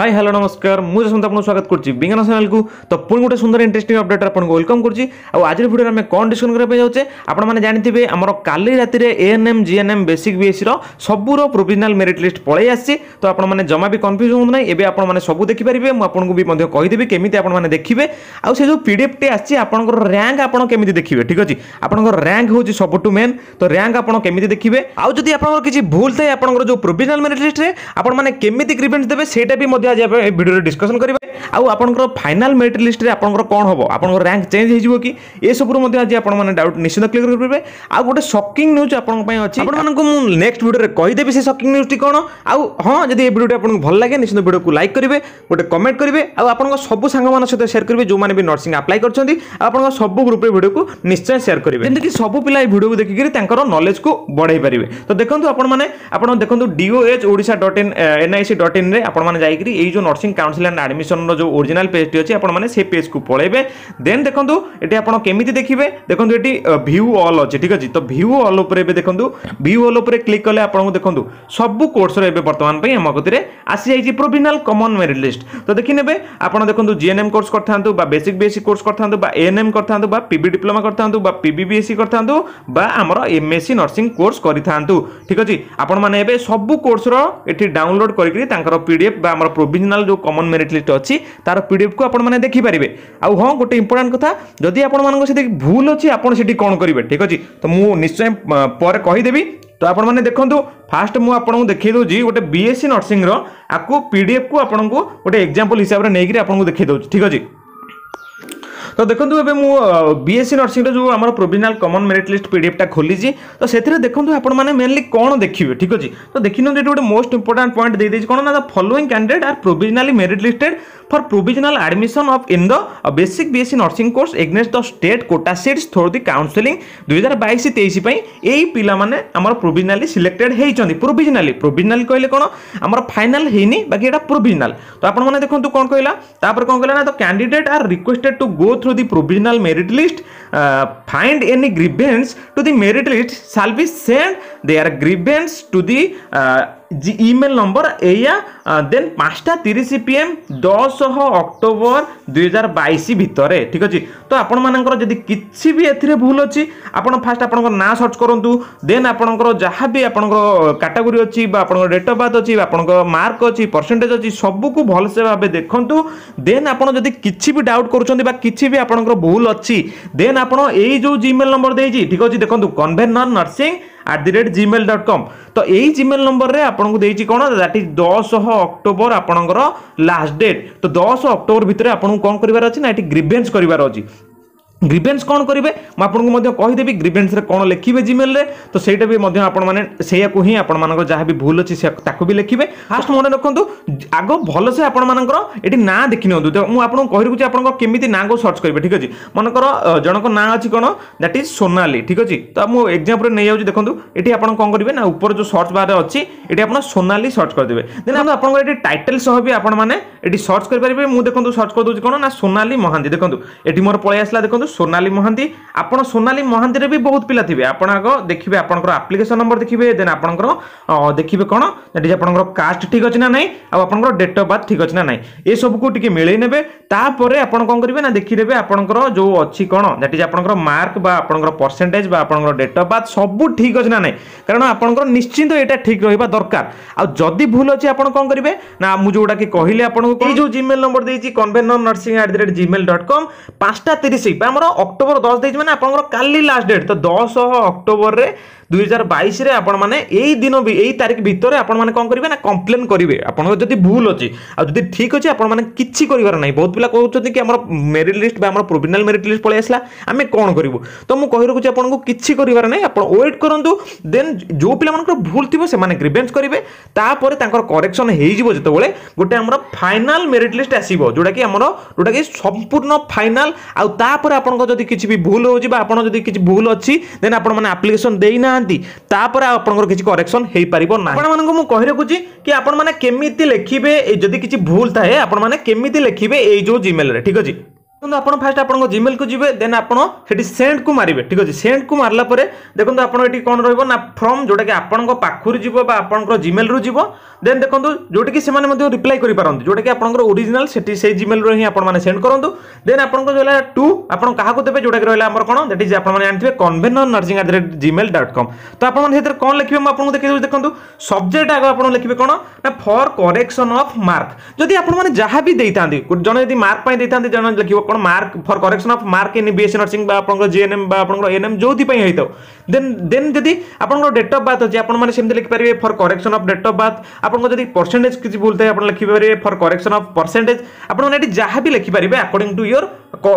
high hello ନମସ୍କାର ମୁଁ ଯଶନ୍ତ ଆପଣଙ୍କୁ ସ୍ୱାଗତ କରୁଛି ବିଜ୍ଞାନ ଚ୍ୟାନେଲକୁ ତ ପୁଣି ଗୋଟେ ସୁନ୍ଦର ଇଣ୍ଟରେଷ୍ଟିଂ ଅପଡେଟ୍ ଆପଣଙ୍କୁ ୱେଲକମ୍ କରୁଛି ଆଉ ଆଜିର ଭିଡ଼ିଓରେ ଆମେ କ'ଣ ଡିସ୍କସନ୍ କରିବା ପାଇଁ ଯାଉଛେ ଆପଣମାନେ ଜାଣିଥିବେ ଆମର କାଲି ରାତିରେ ଏଏନ୍ଏମ୍ ଜିଏନ୍ଏମ୍ ବେସିକ୍ ବିଏସ୍ସିର ସବୁର ପ୍ରୋଭିଜନାଲ୍ ମେରିଟ୍ ଲିଷ୍ଟ ପଳେଇ ଆସିଛି ତ ଆପଣମାନେ ଜମା ବି କନଫ୍ୟୁଜ୍ ହୁଅନ୍ତୁ ନାହିଁ ଏବେ ଆପଣମାନେ ସବୁ ଦେଖିପାରିବେ ମୁଁ ଆପଣଙ୍କୁ ବି ମଧ୍ୟ କହିଦେବି କେମିତି ଆପଣମାନେ ଦେଖିବେ ଆଉ ସେ ଯେଉଁ ପି ଡି ଏଫ୍ଟି ଆସିଛି ଆପଣଙ୍କର ର୍ୟାଙ୍କ ଆପଣ କେମିତି ଦେଖିବେ ଠିକ୍ ଅଛି ଆପଣଙ୍କର ର୍ୟାଙ୍କ ହେଉଛି ସବୁଠୁ ମେନ୍ ତ ର୍ୟାଙ୍କ ଆପଣ କେମିତି ଦେଖିବେ ଆଉ ଯଦି ଆପଣଙ୍କର କିଛି ଭୁଲ ଥାଏ ଆପଣଙ୍କର ଯେଉଁ ପ୍ରୋଭିଜନାଲ୍ ମେରିଟ୍ ଲିଷ୍ଟରେ ଆପଣମାନେ କେମିତି ଗ୍ରିଭେନ୍ସ ଦେବେ ସେଇଟା ବି ମଧ୍ୟ आज आप भिडियो डिस्कसन करवा ଆଉ ଆପଣଙ୍କର ଫାଇନାଲ୍ ମେରିଟ୍ ଲିଷ୍ଟରେ ଆପଣଙ୍କର କ'ଣ ହେବ ଆପଣଙ୍କର ର୍ୟାଙ୍କ ଚେଞ୍ଜ ହେଇଯିବ କି ଏସବୁରୁ ମଧ୍ୟ ଆଜି ଆପଣମାନେ ଡାଉଟ୍ ନିଶ୍ଚିତ କ୍ଲିୟର୍ କରିପାରିବେ ଆଉ ଗୋଟେ ସକିଂ ନ୍ୟୁଜ୍ ଆପଣଙ୍କ ପାଇଁ ଅଛି ଆପଣମାନଙ୍କୁ ମୁଁ ନେକ୍ସଟ ଭିଡ଼ିଓରେ କହିଦେବି ସେ ସକିଂ ନ୍ୟୁଜ୍ଟି କ'ଣ ଆଉ ହଁ ଯଦି ଏ ଭିଡ଼ିଓଟି ଆପଣଙ୍କୁ ଭଲ ଲାଗେ ନିଶ୍ଚିତ ଭିଡ଼ିଓକୁ ଲାଇକ୍ କରିବେ ଗୋଟେ କମେଣ୍ଟ କରିବେ ଆଉ ଆପଣଙ୍କ ସବୁ ସାଙ୍ଗମାନଙ୍କ ସହିତ ସେୟାର କରିବେ ଯେଉଁମାନେ ବି ନର୍ସିଂ ଆପ୍ଲାଏ କରିଛନ୍ତି ଆଉ ଆପଣଙ୍କ ସବୁ ଗ୍ରୁପ୍ରେ ଭିଡ଼ିଓକୁ ନିଶ୍ଚୟ ସେୟାର କରିବେ ଯେମିତିକି ସବୁ ପିଲା ଏ ଭିଡ଼ିଓକୁ ଦେଖିକରି ତାଙ୍କର ନଲେଜକୁ ବଢ଼ାଇ ପାରିବେ ତ ଦେଖନ୍ତୁ ଆପଣମାନେ ଆପଣ ଦେଖନ୍ତୁ DOH Odisha dot in NIC dot ଇନ୍ରେ ଆପଣମାନେ ଯାଇକରି ଯଦି ଏଇ ଯେଉଁ ନର୍ସିଂ କାଉନସିଲ୍ ଆଣ୍ଡ ଆଡ଼ମିସନ୍ର ଯେଉଁ ଓରିଜିନାଲ୍ ପେଜ୍ଟି ଅଛି ଆପଣମାନେ ସେ ପେଜ୍କୁ ପଳାଇବେ ଦେନ୍ ଦେଖନ୍ତୁ ଏଠି ଆପଣ କେମିତି ଦେଖିବେ ଦେଖନ୍ତୁ ଏଠି ଭିୟୁ ଅଲ୍ ଅଛି ଠିକ୍ ଅଛି ତ ଭିୟୁ ଅଲ୍ ଉପରେ ଏବେ ଦେଖନ୍ତୁ ଭିୟୁ ଅଲ୍ ଉପରେ କ୍ଲିକ୍ କଲେ ଆପଣଙ୍କୁ ଦେଖନ୍ତୁ ସବୁ କୋର୍ସର ଏବେ ବର୍ତ୍ତମାନ ପାଇଁ ଆମ କତିରେ ଆସିଯାଇଛି ପ୍ରୋଭିନାଲ୍ କମନ୍ ମେରିଟ୍ লিস্ট তো দেখি নেবে আপনার দেখুন জিএনএম কোর্স করতে বা বেসিক বিএসসি কোর্স করতে বা এএনএম করতে বা পিবি ডিপ্লোমা করতে বা পিবি বিএসসি করতে বা আমার এমএসসি নর্সিং কোর্স করে ঠিক আছে আপনার এবে সবু কোর্সর এটি ডাউনলোড করি তাঁর পিডিএফ বা আমার ପ୍ରୋଭିଜନାଲ୍ ଯେଉଁ କମନ୍ ମେରିଟ୍ ଲିଷ୍ଟ ଅଛି ତାର ପିଡ଼ିଏଫ୍କୁ ଆପଣମାନେ ଦେଖିପାରିବେ ଆଉ ହଁ ଗୋଟେ ଇମ୍ପୋର୍ଟାଣ୍ଟ କଥା ଯଦି ଆପଣମାନଙ୍କ ସେଠି ଭୁଲ ଅଛି ଆପଣ ସେଠି କ'ଣ କରିବେ ଠିକ୍ ଅଛି ତ ମୁଁ ନିଶ୍ଚୟ ପରେ କହିଦେବି ତ ଆପଣମାନେ ଦେଖନ୍ତୁ ଫାଷ୍ଟ ମୁଁ ଆପଣଙ୍କୁ ଦେଖାଇ ଦେଉଛି ଗୋଟେ ବିଏସ୍ସି ନର୍ସିଂର ଆକୁ ପିଡ଼ିଏଫ୍କୁ ଆପଣଙ୍କୁ ଗୋଟେ ଏକ୍ଜାମ୍ପଲ୍ ହିସାବରେ ନେଇକରି ଆପଣଙ୍କୁ ଦେଖାଇ ଦେଉଛି ଠିକ୍ ଅଛି ତ ଦେଖନ୍ତୁ ଏବେ ମୁଁ ବିଏସ୍ସି ନର୍ସିଂର ଯେଉଁ ଆମର ପ୍ରୋଭିଜନାଲ୍ କମନ୍ ମେରିଟ୍ ଲିଷ୍ଟ ପିଡ଼ିଏଫ୍ଟା ଖୋଲିଛି ତ ସେଥିରେ ଦେଖନ୍ତୁ ଆପଣମାନେ ମେନଲି କ'ଣ ଦେଖିବେ ଠିକ୍ ଅଛି ତ ଦେଖିନିଅନ୍ତୁ ଏଠି ଗୋଟେ ମୋଷ୍ଟ ଇମ୍ପୋର୍ଟାଣ୍ଟ ପଏଣ୍ଟ ଦେଇଦେଇଛି କ'ଣ ନା the following candidate are provisionally merit listed for provisional admission of in the basic BSc nursing course against the state quota seats through the counselling ଦୁଇ ହଜାର ବାଇଶ ତେଇଶ ପାଇଁ ଏଇ ପିଲାମାନେ ଆମର ପ୍ରୋଭିଜନାଲି ସିଲେକ୍ଟେଡ୍ ହେଇଛନ୍ତି ପ୍ରୋଭିଜନାଲି ପ୍ରୋଭିଜନାଲି କହିଲେ କ'ଣ ଆମର ଫାଇନାଲ୍ ହେଇନି ବାକି ଏଇଟା ପ୍ରୋଭିଜନାଲ୍ ତ ଆପଣମାନେ ଦେଖନ୍ତୁ କ'ଣ କହିଲା ତାପରେ କ'ଣ କହିଲା ନା the candidate are requested to go through the provisional merit list, uh, find any grievance to the merit list shall be sent their grievance to the uh, email number এইয়া দেন পাঁচটা তিরিশ পি এম দশহ অক্টোবর দুই হাজার বাইশ ভিতরে ঠিক আছে তো আপনার যদি কিছু বি এর ভুল অছি আপনার ফার্স্ট আপনার না সর্চ করতু দেন আপনার যা বি আপনার ক্যাটাগোরি অছি বা আপনার ডেট অফ বার্থ অছি আপনার মার্ক অছি পরসেন্টেজ অছি সবুকু ভালসে ভাবে দেখন্তু দেন আপনার যদি কিছু বি ডাউট করছেন বা কিছু বি আপনার ভুল অছি দেন আপনার এই যে ইমেল নম্বর দিয়েছি ঠিক আছে দেখুন convener nursing at the rate Gmail dot com ତ ଏଇ ଜିମେଲ୍ ନମ୍ବରରେ ଆପଣଙ୍କୁ ଦେଇଛି କ'ଣ ଦ୍ୟାଟ୍ ଇଜ୍ ଦଶ ଅକ୍ଟୋବର ଆପଣଙ୍କର ଲାଷ୍ଟ ଡେଟ୍ ତ ଦଶ ଅକ୍ଟୋବର ଭିତରେ ଆପଣଙ୍କୁ କ'ଣ କରିବାର ଅଛି ନା ଏଠି ଗ୍ରିଭେନ୍ସ କରିବାର ଅଛି ଗ୍ରିଭେନ୍ସ କ'ଣ କରିବେ ମୁଁ ଆପଣଙ୍କୁ ମଧ୍ୟ କହିଦେବି ଗ୍ରିଭେନ୍ସରେ କ'ଣ ଲେଖିବେ ଜିମେଲ୍ରେ ତ ସେଇଟା ବି ମଧ୍ୟ ଆପଣମାନେ ସେଇଆକୁ ହିଁ ଆପଣମାନଙ୍କର ଯାହା ବି ଭୁଲ ଅଛି ତାକୁ ବି ଲେଖିବେ ଫାଷ୍ଟ ମନେ ରଖନ୍ତୁ ଆଗ ଭଲସେ ଆପଣମାନଙ୍କର ଏଠି ନାଁ ଦେଖିନିଅନ୍ତୁ ତ ମୁଁ ଆପଣଙ୍କୁ କହିରଖୁଛି ଆପଣଙ୍କ କେମିତି ନାଁକୁ ସର୍ଚ୍ଚ କରିବେ ଠିକ୍ ଅଛି ମନେକର ଜଣଙ୍କ ନାଁ ଅଛି କ'ଣ ଦ୍ୟାଟ୍ ଇଜ୍ ସୋନାଲି ଠିକ୍ ଅଛି ତ ମୁଁ ଏକ୍ଜାମ୍ପଲ୍ରେ ନେଇଯାଉଛି ଦେଖନ୍ତୁ ଏଠି ଆପଣ କ'ଣ କରିବେ ନା ଉପରେ ଯେଉଁ ସର୍ଚ୍ଚ ବାର୍ ଅଛି ଏଠି ଆପଣ ସୋନାଲି ସର୍ଚ୍ଚ କରିଦେବେ ଦେନ୍ ଆପଣଙ୍କର ଏଠି ଟାଇଟେଲ୍ ସହ ବି ଆପଣମାନେ ଏଠି ସର୍ଚ୍ଚ କରିପାରିବେ ମୁଁ ଦେଖନ୍ତୁ ସର୍ଚ୍ଚ କରିଦେଉଛି କ'ଣ ନା ସୋନାଲି ମହାନ୍ତି ଦେଖନ୍ତୁ ଏଠି ମୋର ପଳେଇ ଆସିଲା ଦେଖନ୍ତୁ সোনালী মহাନ୍ତି ଆପଣ ସୋନାଲି ମହାନ୍ତିରେ ବି ବହୁତ ପିଲା ଥିବେ ଆପଣ ଆଗ ଦେଖିବେ ଆପଣଙ୍କର ଆପ୍ଲିକେସନ ନମ୍ବର ଦେଖିବେ ଦେନ୍ ଆପଣଙ୍କର ଦେଖିବେ କ'ଣ ଏଠି ଆପଣଙ୍କର କାଷ୍ଟ ଠିକ୍ ଅଛି ନା ନାହିଁ ଆଉ ଆପଣଙ୍କର ଡେଟ୍ ଅଫ୍ ବାର୍ଥ ଠିକ୍ ଅଛି ନା ନାହିଁ ଏସବୁକୁ ଟିକେ ମିଳେଇ ନେବେ ତାପରେ ଆପଣ କ'ଣ କରିବେ ନା ଦେଖିଦେବେ ଆପଣଙ୍କର ଯେଉଁ ଅଛି କ'ଣ ଏଠି ଆପଣଙ୍କର ମାର୍କ ବା ଆପଣଙ୍କର ପରସେଣ୍ଟେଜ୍ ବା ଆପଣଙ୍କର ଡେଟ୍ ଅଫ୍ ବାର୍ଥ ସବୁ ଠିକ୍ ଅଛି ନା ନାହିଁ କାରଣ ଆପଣଙ୍କର ନିଶ୍ଚିନ୍ତ ଏଇଟା ଠିକ୍ ରହିବା ଦରକାର ଆଉ ଯଦି ଭୁଲ ଅଛି ଆପଣ କ'ଣ କରିବେ ନା ମୁଁ ଯେଉଁଟାକି କହିଲି ଆପଣଙ୍କୁ ଏଇ ଯେଉଁ ଜିମେଲ୍ ନମ୍ବର ଦେଇଛି convener nursing at the rate Gmail dot com ପାଞ୍ଚଟା ତିରିଶ ଆମର ଆପଣଙ୍କର ଅକ୍ଟୋବର ଦଶ ଦେଇଛି ମାନେ ଆପଣଙ୍କର କାଲି ଲାଷ୍ଟ ଡେଟ୍ ତ ଦଶ ଅକ୍ଟୋବରରେ ଦୁଇ ହଜାର ବାଇଶରେ ଆପଣମାନେ ଏଇ ଦିନ ବି ଏଇ ତାରିଖ ଭିତରେ ଆପଣମାନେ କ'ଣ କରିବେ ନା କମ୍ପ୍ଲେନ୍ କରିବେ ଆପଣଙ୍କର ଯଦି ଭୁଲ ଅଛି ଆଉ ଯଦି ଠିକ୍ ଅଛି ଆପଣମାନେ କିଛି କରିବାର ନାହିଁ ବହୁତ ପିଲା କହୁଛନ୍ତି କି ଆମର ମେରିଟ୍ ଲିଷ୍ଟ ବା ଆମର ପ୍ରୋଭିନାଲ୍ ମେରିଟ୍ ଲିଷ୍ଟ ପଳେଇ ଆସିଲା ଆମେ କ'ଣ କରିବୁ ତ ମୁଁ କହି ରଖୁଛି ଆପଣଙ୍କୁ କିଛି କରିବାର ନାହିଁ ଆପଣ ୱେଟ୍ କରନ୍ତୁ ଦେନ୍ ଯେଉଁ ପିଲାମାନଙ୍କର ଭୁଲ ଥିବ ସେମାନେ ଗ୍ରିଭେନ୍ସ କରିବେ ତାପରେ ତାଙ୍କର କରେକ୍ସନ୍ ହେଇଯିବ ଯେତେବେଳେ ଗୋଟେ ଆମର ଫାଇନାଲ୍ ମେରିଟ୍ ଲିଷ୍ଟ ଆସିବ ଯେଉଁଟାକି ଆମର ଯେଉଁଟାକି ସମ୍ପୂର୍ଣ୍ଣ ଫାଇନାଲ୍ ଆଉ ତାପରେ ଆପଣ ଆପଣଙ୍କ ଯଦି କିଛି ବି ଭୁଲ ହେଉଛି ବା ଆପଣ ଯଦି କିଛି ଭୁଲ ଅଛି ଦେନ୍ ଆପଣମାନେ ଆପ୍ଲିକେସନ୍ ଦେଇନାହାନ୍ତି ତାପରେ ଆପଣଙ୍କର କିଛି କରେକ୍ସନ୍ ହେଇପାରିବ ନାହିଁ ଆପଣମାନଙ୍କୁ ମୁଁ କହି ରଖୁଛି କି ଆପଣମାନେ କେମିତି ଲେଖିବେ ଯଦି କିଛି ଭୁଲ ଥାଏ ଆପଣମାନେ କେମିତି ଲେଖିବେ ଏଇ ଯେଉଁ ଜିମେଲରେ ଠିକ୍ ଅଛି দেখুন আপনার ফার্স্ট আপনার জিমেলকে যাবে দেন আপনার সেটি সেন্ডকু মারবে ঠিক আছে সেন্ডকু মারা পরে দেখুন আপনার এটি কোণ রহব না ফর্ম যেটাকি আপনার পাখু যাব বা আপনার জিমেলু যাব দেন দেখুন যেটিকি সে রিপ্লাই করে পারতে যেটাকি আপনার ওরিজিনাল সেটি সেই জিমেলু হি আপনার সেন্ড করতু দেন আপনার রহলা টু আপনার কাহকু দেবে যেটাকি রহলা আমার কোণ দ্যাট ইজ আপনার জানিথে convener nursing at the rate Gmail dot com তো আপনার সেতু কোণ লিখবে আপনার দেখে দেবি দেখুন সবজেক্ট আগে আপনার লিখবে কোণ না ফর করেকশন অফ মার্ক যদি আপনার যাহা বি দিয়ে জন যদি মার্ক পাই দিয়ে জন লিখব কোণ mark for correction of mark in BSc nursing ବା ଆପଣଙ୍କର ଜିଏନ୍ଏମ୍ ବା ଆପଣଙ୍କର ଏନ୍ଏମ୍ ଯେଉଁଥିପାଇଁ ହେଇଥାଉ ଦେନ୍ ଦେନ୍ ଯଦି ଆପଣଙ୍କର ଡେଟ୍ ଅଫ୍ ବାର୍ଥ ଅଛି ଆପଣମାନେ ସେମିତି ଲେଖିପାରିବେ for correction of date of birth ଆପଣଙ୍କ ଯଦି ପରସେଣ୍ଟେଜ୍ କିଛି ଭୁଲ ଥାଏ ଆପଣ ଲେଖିପାରିବେ ଫର୍ କରେକ୍ସନ୍ ଅଫ୍ ପରସେଣ୍ଟେଜ୍ ଆପଣମାନେ ଏଠି ଯାହା ବି ଲେଖିପାରିବେ ଆକର୍ଡିଂ ଟୁ ୟୋର୍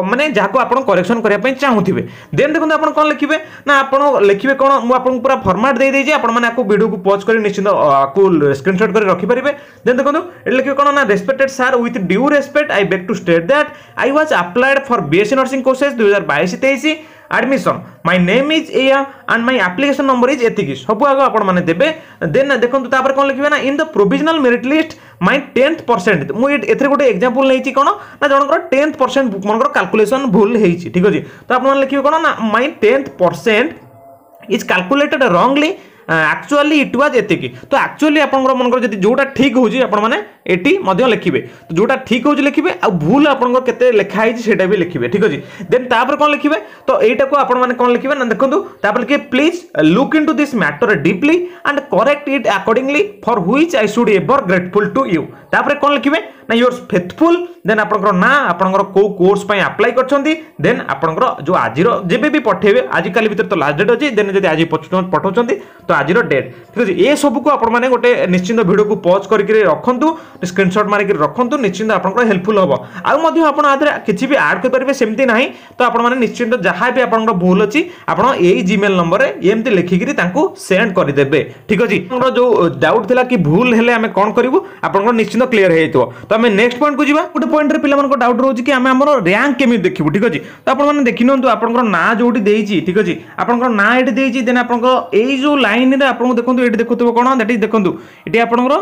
ମାନେ ଯାହାକୁ ଆପଣ କରେକ୍ସନ୍ କରିବା ପାଇଁ ଚାହୁଁଥିବେ ଦେନ୍ ଦେଖନ୍ତୁ ଆପଣ କ'ଣ ଲେଖିବେ ନା ଆପଣ ଲେଖିବେ କ'ଣ ମୁଁ ଆପଣଙ୍କୁ ପୁରା ଫର୍ମାଟ୍ ଦେଇଦେଇଛି ଆପଣମାନେ ଆକୁ ଭିଡ଼ିଓକୁ ପଜ୍ କରି ନିଶ୍ଚିନ୍ତ ଆକୁ ସ୍କ୍ରିନ୍ସଟ୍ କରି ରଖିପାରିବେ ଦେନ୍ ଦେଖନ୍ତୁ ଏଠି ଲେଖିବେ କ'ଣ ନା respected sir with due respect I beg to state that I was applied for BSc nursing courses ଦୁଇ ହଜାର ବାଇଶ ତେଇଶ আডমিশন মাই নেম ইজ এয়া and my application number is ଏତିକି ସବୁ ଆଗ ଆପଣମାନେ ଦେବେ ଦେନ୍ ଦେଖନ୍ତୁ ତାପରେ କ'ଣ ଲେଖିବେ ନା in the provisional merit list my tenth percent ମୁଁ ଏଥିରେ ଗୋଟେ ଏକ୍ଜାମ୍ପଲ୍ ନେଇଛି କ'ଣ ନା ଜଣଙ୍କର ଟେନ୍ଥ ପରସେଣ୍ଟ ମନଙ୍କର କାଲକୁଲେସନ୍ ଭୁଲ ହେଇଛି ଠିକ୍ ଅଛି ତ ଆପଣମାନେ ଲେଖିବେ କ'ଣ ନା my tenth percent is calculated wrongly actually it was ଏତିକି ତ ଆକ୍ଚୁଆଲି ଆପଣଙ୍କର ମନେକର ଯଦି ଯେଉଁଟା ଠିକ୍ ହେଉଛି ଆପଣମାନେ ଏଠି ମଧ୍ୟ ଲେଖିବେ ତ ଯେଉଁଟା ଠିକ୍ ହେଉଛି ଲେଖିବେ ଆଉ ଭୁଲ ଆପଣଙ୍କର କେତେ ଲେଖା ହେଇଛି ସେଇଟା ବି ଲେଖିବେ ଠିକ୍ ଅଛି ଦେନ୍ ତାପରେ କ'ଣ ଲେଖିବେ ତ ଏଇଟାକୁ ଆପଣମାନେ କ'ଣ ଲେଖିବେ ନା ଦେଖନ୍ତୁ ତାପରେ ଲେଖିବେ please look into this matter deeply and correct it accordingly for which I should ever grateful to you ତାପରେ କ'ଣ ଲେଖିବେ না ୟୁ ଆର୍ ଫେଥଫୁଲ୍ ଦେନ୍ ଆପଣଙ୍କର ନାଁ ଆପଣଙ୍କର କେଉଁ କୋର୍ସ ପାଇଁ ଆପ୍ଲାଏ କରିଛନ୍ତି ଦେନ୍ ଆପଣଙ୍କର ଯେଉଁ ଆଜିର ଯେବେ ବି ପଠାଇବେ ଆଜିକାଲି ଭିତରେ ତ ଲାଷ୍ଟ ଡେଟ୍ ଅଛି ଦେନ୍ ଯଦି ଆଜି ପଠାଉଛନ୍ତି ତ ଆଜିର ଡେଟ୍ ଠିକ୍ ଅଛି ଏସବୁକୁ ଆପଣମାନେ ଗୋଟେ ନିଶ୍ଚିନ୍ତ ଭିଡ଼ିଓକୁ ପଜ୍ କରିକି ରଖନ୍ତୁ ସ୍କ୍ରିନ୍ସଟ୍ ମାରିକି ରଖନ୍ତୁ ନିଶ୍ଚିନ୍ତ ଆପଣଙ୍କର ହେଲ୍ପଫୁଲ୍ ହେବ ଆଉ ମଧ୍ୟ ଆପଣ ଆଧାରେ କିଛି ବି ଆଡ଼୍ କରିପାରିବେ ସେମିତି ନାହିଁ ତ ଆପଣମାନେ ନିଶ୍ଚିନ୍ତ ଯାହା ବି ଆପଣଙ୍କର ଭୁଲ ଅଛି ଆପଣ ଏଇ ଜିମେଲ୍ ନମ୍ବରରେ ଏମିତି ଲେଖିକିରି ତାଙ୍କୁ ସେଣ୍ଡ କରିଦେବେ ଠିକ୍ ଅଛି ଆପଣଙ୍କର ଯେଉଁ ଡାଉଟ୍ ଥିଲା କି ଭୁଲ ହେଲେ ଆମେ କ'ଣ କରିବୁ ଆପଣଙ୍କର ନିଶ୍ଚିନ୍ତ କ୍ଲିୟର୍ ହେଇଯାଇଥିବ ତ ଆମେ নেক্সট ପଏଣ୍ଟକୁ ଯିବା ଗୋଟେ ପଏଣ୍ଟରେ ପିଲାମାନଙ୍କ ଡାଉଟ୍ ରହୁଛି କି ଆମେ ଆମର ରାଙ୍କ କେମିତି ଦେଖିବୁ ଠିକ୍ ଅଛି ତ ଆପଣମାନେ ଦେଖିନିଅନ୍ତୁ ଆପଣଙ୍କର ନାଁ ଯେଉଁଠି ଦେଇଛି ଠିକ୍ ଅଛି ଆପଣଙ୍କର ନାଁ ଏଇଠି ଦେଇଛି ଦେନ୍ ଆପଣଙ୍କ ଏଇ ଯେଉଁ ଲାଇନ୍ରେ ଆପଣଙ୍କୁ ଦେଖନ୍ତୁ ଏଇଠି ଦେଖୁଥିବ କ'ଣ ଏଠି ଦେଖନ୍ତୁ ଏଠି ଆପଣଙ୍କର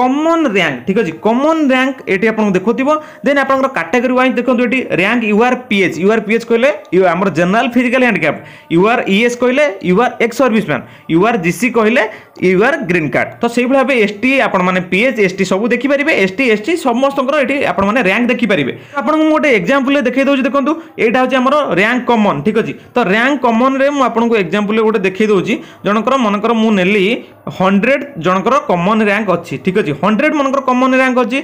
কমন র্যাঙ্ক ঠিক আছে কমন র্যাঙ্ক এটি আপনার দেখুব দেন আপনার ক্যাটেগরি ওয়াইজ দেখুন এটি rank UR PH UR PH কহিলে আমার general physical handicap UR ES কহিলে UR ex serviceman UR GC কহিলে UR green card তো সেইভাবে ভাবে এসটি আপনার পিএচ মানে এসটি সবু দেখিপারে এসটি এসটি সমস্ত এটি আপনার র্যাঙ্ক মানে দেখিপারে আপনার গোটে এক্সাম্পল দেখাই দেছি দেখুন এইটা হচ্ছে আমার র্যাঙ্ক কমন ঠিক আছে তো র্যাঙ্ক কমনরে আপনার এক্সাম্পল গোটে দেখাই দেছি জনকর মনকর মু নেলি হন্ড্রেড জনকর কমন র্যাঙ্ক অছি ঠিক আছে হন্ড্রেড মনকর কমন র্যাঙ্ক অছি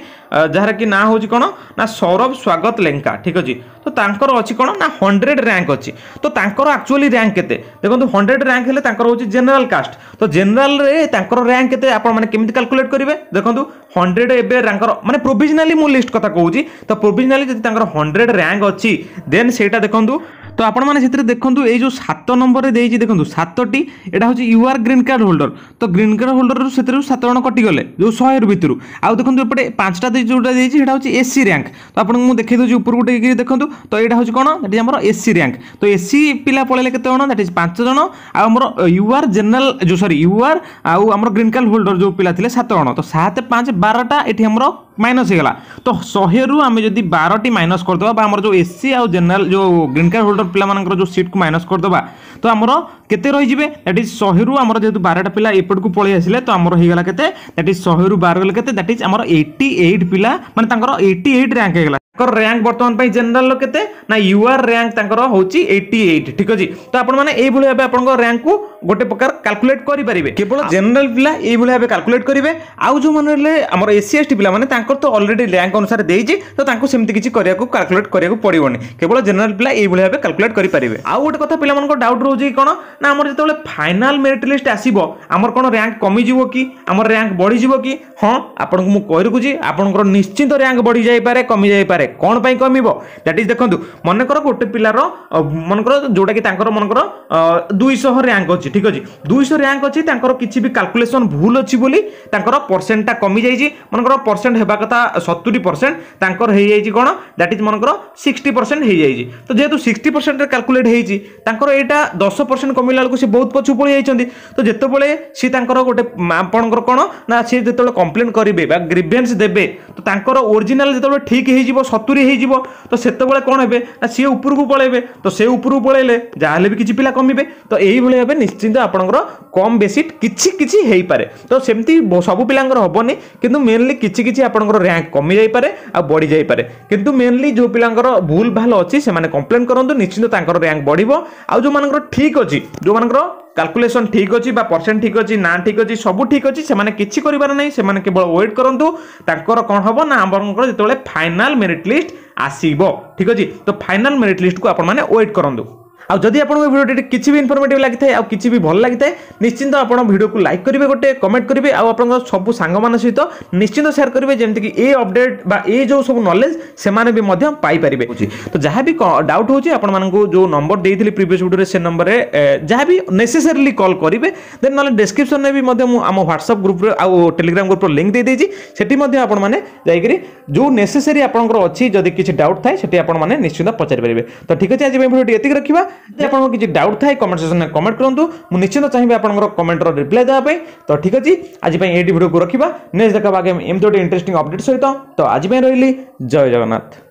যার কি না হচ্ছে কোণ না সৌরভ স্বাগত লেঙ্কা ঠিক আছে তো তাঁকর অছি কোণ না হন্ড্রেড র্যাঙ্ক অছি তো তাঁকর আকচুয়ালি র্যাঙ্ক কেতে দেখুন হন্ড্রেড র্যাঙ্ক হলে তাঁকর হচ্ছে জেনারেল কাস্ট তো জেনারেলরে তাঁকর র্যাঙ্ক কেতে আপনার মানে কেমি ক্যালকুলেট করবে দেখুন হন্ড্রেড এবে তাঁকর মানে প্রোভিজনালি মু লিস্ট কথা কৌছি তো প্রোভিজনালি যদি তাঁকর হন্ড্রেড র্যাঙ্ক অছি দেন সেইটা দেখুন তো আপনার সেতু দেখুন এই যে সাত নম্বরের দিয়েছি দেখুন সাতটি এটা হচ্ছে ইউআর গ্রিন কার্ড হোল্ডর তো গ্রিন কার্ড হোল্ডর সেতু সাত জন কটিগলে যে শহের ভিতর আউ দেখুন এপটে পাঁচটা যেটা দিয়েছি সেটা হচ্ছে এসি র্যাঙ্ক তো আপনার মু দেখাই দেছি উপরকু টেকি দেখুন তো এটা হচ্ছে কোণ দ্যাট ইজ আমার এসি র্যাঙ্ক তো এসি পিলা পড়াইলে কেতে জন দ্যাট ইজ পাঁচ জন আমার ইউআর জেনারেল যে সরি ইউআর আউ আমার গ্রিন কার্ড হোল্ডর যে পিলা লে সাত জন তো সাত পাঁচ বারোটা এটি আমার মাইনস ହେଇଗଲା ତ ଶହେରୁ ଆମେ ଯଦି ବାରଟି ମାଇନସ୍ କରିଦେବା ବା ଆମର ଯେଉଁ ଏସ୍ ସି ଆଉ ଜେନେରାଲ ଯେଉଁ ଗ୍ରୀନ୍ କାର୍ଡ଼ ହୋଲ୍ଡର ପିଲାମାନଙ୍କର ଯେଉଁ ସିଟ୍କୁ ମାଇନସ୍ କରିଦେବା ତ ଆମର କେତେ ରହିଯିବେ ଦ୍ୟାଟ୍ ଇଜ୍ ଶହେରୁ ଆମର ଯେହେତୁ ବାରଟା ପିଲା ଏପଟକୁ ପଳେଇ ଆସିଲେ ତ ଆମର ହେଇଗଲା କେତେ ଦ୍ୟାଟ୍ ଇଜ୍ ଶହେରୁ ବାର ଗଲେ କେତେ ଦ୍ୟାଟ୍ ଇଜ୍ ଆମର ଏଇଟି ଏଇଟ୍ ପିଲା ମାନେ ତାଙ୍କର ଏଇଟି ଏଇଟ୍ ର୍ୟାଙ୍କ ହେଇଗଲା ତାଙ୍କର ର୍ୟାଙ୍କ ବର୍ତ୍ତମାନ ପାଇଁ ଜେନେରାଲର କେତେ ନା ୟୁଆର୍ ର୍ୟାଙ୍କ ତାଙ୍କର ହେଉଛି ଏଇଟି ଏଇଟ୍ ଠିକ୍ ଅଛି ତ ଆପଣମାନେ ଏଇଭଳି ଭାବେ ଆପଣଙ୍କ ର୍ୟାଙ୍କକୁ ଗୋଟେ ପ୍ରକାର କାଲକୁଲେଟ୍ କରିପାରିବେ କେବଳ ଜେନେରାଲ ପିଲା ଏଇଭଳି ଭାବେ କାଲକୁଲେଟ୍ କରିବେ ଆଉ ଯେଉଁମାନେ ହେଲେ ଆମର ଏସ୍ ସି ଏସ୍ ଟି ପିଲାମାନେ ତାଙ୍କର ତ ଅଲରେଡ଼ି ର୍ୟାଙ୍କ ଅନୁସାରେ ଦେଇଛି ତ ତାଙ୍କୁ ସେମିତି କିଛି କରିବାକୁ କାଲକୁଲେଟ୍ କରିବାକୁ ପଡ଼ିବନି କେବଳ ଜେନେରାଲ ପିଲା ଏଇଭଳି ଭାବେ କାଲକୁଲେଟ୍ କରିପାରିବେ ଆଉ ଗୋଟେ କଥା ପିଲାମାନଙ୍କ ଡାଉଟ୍ ରହୁଛି କ'ଣ ନା ଆମର ଯେତେବେଳେ ଫାଇନାଲ୍ ମେରିଟ୍ ଲିଷ୍ଟ ଆସିବ ଆମର କ'ଣ ର୍ୟାଙ୍କ କମିଯିବ କି ଆମର ର୍ୟାଙ୍କ ବଢ଼ିଯିବ କି ହଁ ଆପଣଙ୍କୁ ମୁଁ କହି ରଖୁଛି ଆପଣଙ୍କର ନିଶ୍ଚିନ୍ତ ର୍ୟାଙ୍କ ବଢ଼ିଯାଇପାରେ କମିଯାଇପାରେ କମିଥାଏ କ'ଣ ପାଇଁ କମିବ ଦ୍ୟାଟ୍ ଇଜ୍ ଦେଖନ୍ତୁ ମନେକର ଗୋଟେ ପିଲାର ମନେକର ଯେଉଁଟାକି ତାଙ୍କର ମନେକର ଦୁଇଶହ ର୍ୟାଙ୍କ ଅଛି ଠିକ୍ ଅଛି ଦୁଇଶହ ର୍ୟାଙ୍କ ଅଛି ତାଙ୍କର କିଛି ବି କାଲକୁଲେସନ୍ ଭୁଲ ଅଛି ବୋଲି ତାଙ୍କର ପରସେଣ୍ଟଟା କମିଯାଇଛି ମନେକର ପରସେଣ୍ଟ ହେବା କଥା ସତୁରି ପରସେଣ୍ଟ ତାଙ୍କର ହେଇଯାଇଛି କ'ଣ ଦ୍ୟାଟ୍ ଇଜ୍ ମନେକର ସିକ୍ସଟି ପରସେଣ୍ଟ ହେଇଯାଇଛି ତ ଯେହେତୁ ସିକ୍ସଟି ପରସେଣ୍ଟରେ କାଲକୁଲେଟ୍ ହେଇଛି ତାଙ୍କର ଏଇଟା ଦଶ ପରସେଣ୍ଟ କମିଲା ବେଳକୁ ସେ ବହୁତ ପଛକୁ ପଳେଇ ଯାଇଛନ୍ତି ତ ଯେତେବେଳେ ସିଏ ତାଙ୍କର ଗୋଟେ ଆପଣଙ୍କର କ'ଣ ନା ସିଏ ଯେତେବେଳେ କମ୍ପ୍ଲେନ୍ କରିବେ ବା ଗ୍ରିଭେନ୍ସ ଦେବେ ତ ତାଙ୍କର ଓରିଜିନାଲ୍ ଯେତେବେଳେ ଠିକ୍ ହେଇଯିବ ସତୁରି ହେଇଯିବ ତ ସେତେବେଳେ କ'ଣ ହେବେ ନା ସିଏ ଉପରକୁ ପଳେଇବେ ତ ସେ ଉପରକୁ ପଳେଇଲେ ଯାହାହେଲେ ବି କିଛି ପିଲା କମିବେ ତ ଏଇଭଳି ଭାବେ ନିଶ୍ଚିନ୍ତ ଆପଣଙ୍କର କମ୍ ବେଶୀ କିଛି କିଛି ହେଇପାରେ ତ ସେମିତି ସବୁ ପିଲାଙ୍କର ହେବନି କିନ୍ତୁ ମେନଲି କିଛି କିଛି ଆପଣଙ୍କର ର୍ୟାଙ୍କ କମିଯାଇପାରେ ଆଉ ବଢ଼ିଯାଇପାରେ କିନ୍ତୁ ମେନଲି ଯେଉଁ ପିଲାଙ୍କର ଭୁଲ ଭାଲ ଅଛି ସେମାନେ କମ୍ପ୍ଲେନ୍ କରନ୍ତୁ ନିଶ୍ଚିନ୍ତ ତାଙ୍କର ର୍ୟାଙ୍କ ବଢ଼ିବ ଆଉ ଯେଉଁମାନଙ୍କର ଠିକ୍ ଅଛି ଯେଉଁମାନଙ୍କର ক্যালকুলেসন ঠিক অছি বা পরসেন্ট ঠিক অছি না ঠিক অছি সবু ঠিক অছি সেমানে কিছু করিবার নাই সেমানে কেবল ওয়েট করন্তু তাঙ্কর কোন হব না আমরঙ্কর যেতবেলে ফাইনাল মেরিট লিস্ট আসিব ঠিক অছি তো ফাইনাল মেরিট লিস্টকু আপন মানে ওয়েট করন্তু ଆଉ ଯଦି ଆପଣଙ୍କ ଭିଡ଼ିଓଟି କିଛି ବି ଇନଫର୍ମେଟିଭ୍ ଲାଗିଥାଏ ଆଉ କିଛି ବି ଭଲ ଲାଗିଥାଏ ନିଶ୍ଚିନ୍ତ ଆପଣ ଭିଡ଼ିଓକୁ ଲାଇକ୍ କରିବେ ଗୋଟେ କମେଣ୍ଟ କରିବେ ଆଉ ଆପଣଙ୍କ ସବୁ ସାଙ୍ଗମାନଙ୍କ ସହିତ ନିଶ୍ଚିନ୍ତ ସେୟାର କରିବେ ଯେମିତିକି ଏ ଅପଡେଟ୍ ବା ଏ ଯେଉଁ ସବୁ ନଲେଜ ସେମାନେ ବି ମଧ୍ୟ ପାଇପାରିବେ ତ ଯାହା ବି ଡାଉଟ୍ ହେଉଛି ଆପଣମାନଙ୍କୁ ଯେଉଁ ନମ୍ବର ଦେଇଥିଲି ପ୍ରିଭିୟସ୍ ଭିଡ଼ିଓରେ ସେ ନମ୍ବରରେ ଯାହା ବି ନେସେସରିଲି କଲ୍ କରିବେ ଦେନ୍ ନହେଲେ ଡେସ୍କ୍ରିପସନ୍ରେ ବି ମଧ୍ୟ ମୁଁ ଆମ ହ୍ୱାଟ୍ସଆପ୍ ଗ୍ରୁପ୍ରେ ଆଉ ଟେଲିଗ୍ରାମ୍ ଗ୍ରୁପ୍ର ଲିଙ୍କ୍ ଦେଇଦେଇଛି ସେଠି ମଧ୍ୟ ଆପଣମାନେ ଯାଇକରି ଯେଉଁ ନେସେସରି ଆପଣଙ୍କର ଅଛି ଯଦି କିଛି ଡାଉଟ୍ ଥାଏ ସେଠି ଆପଣମାନେ ନିଶ୍ଚିନ୍ତ ପଚାରିପାରିବେ ତ ଠିକ୍ ଅଛି ଆଜି ପାଇଁ ଭିଡ଼ିଓଟି ଏତିକି ରଖିବା ଯଦି ଆପଣଙ୍କର କିଛି ଡାଉଟ୍ ଥାଏ କମେଣ୍ଟ ସେକ୍ସନରେ କମେଣ୍ଟ କରନ୍ତୁ ମୁଁ ନିଶ୍ଚିତ ଚାହିଁବି ଆପଣଙ୍କର କମେଣ୍ଟର ରିପ୍ଲାଏ ଦେବା ପାଇଁ ତ ଠିକ୍ ଅଛି ଆଜି ପାଇଁ ଏଇଟି ଭିଡ଼ିଓକୁ ରଖିବା ନେକ୍ସଟ ଦେଖା ଆଗେ ଏମିତି ଗୋଟେ ଇଣ୍ଟରେଷ୍ଟିଂ ଅପଡେଟ୍ ସହିତ ତ ଆଜି ପାଇଁ ରହିଲି ଜୟ ଜଗନ୍ନାଥ